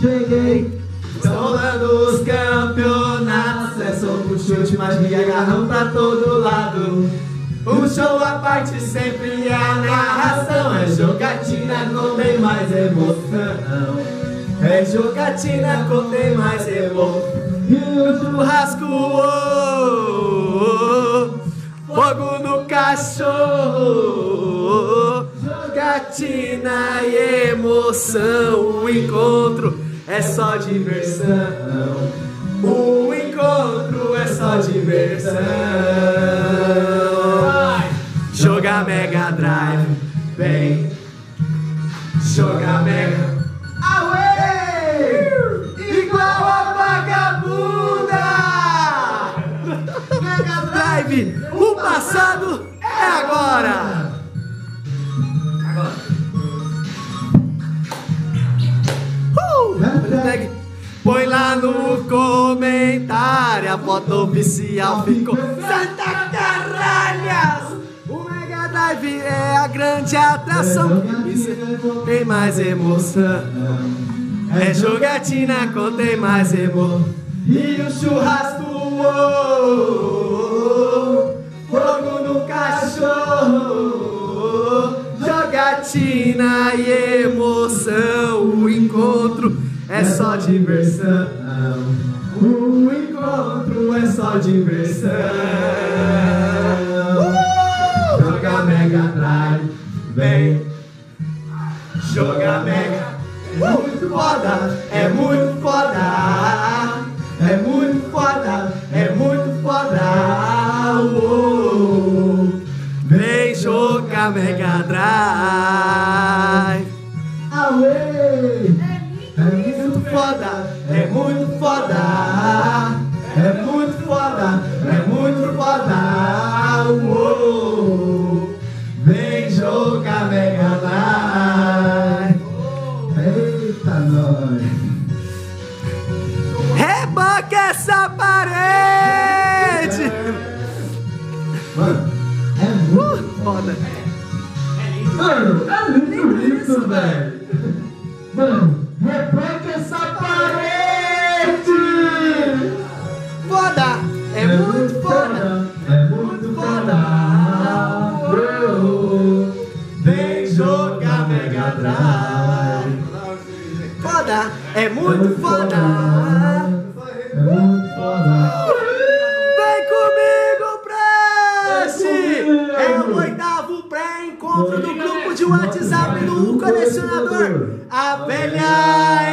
cheguei. Rolando os campeonatos, é soco, chute, magia, agarrão pra todo lado. Um show à parte sempre é a narração, é jogatina com bem mais emoção. É jogatina com bem mais emoção. E o churrasco, oh, oh, oh, fogo no cachorro. Jogatina e emoção, o encontro é só diversão. O encontro é só diversão. Jogar Mega Drive, vem. Jogar Mega. Away! Igual a vagabunda! Mega Drive, o passado é! Agora. No comentário, a foto oficial ficou Santa Caralhas! O Mega Drive é a grande atração. Isso tem mais emoção. É jogatina com tem mais emoção. E o churrasco, oh, fogo no cachorro, jogatina e emoção. O encontro é só diversão. O encontro é só diversão. Uh! Joga Mega Drive, vem. Joga Mega. É muito foda, é muito foda. É muito foda, é muito foda. Uh! Vem jogar Mega Drive. Muito foda, é muito foda, é muito foda. Uou. Vem jogar Mega Drive. Eita, nós. Reboca essa parede! Mano, é muito Uh, foda. Mano, é lindo isso, velho. Drive. Foda! É muito foda! É muito foda! Vem comigo, Preste! É o oitavo pré-encontro do grupo de WhatsApp do colecionador. A velha.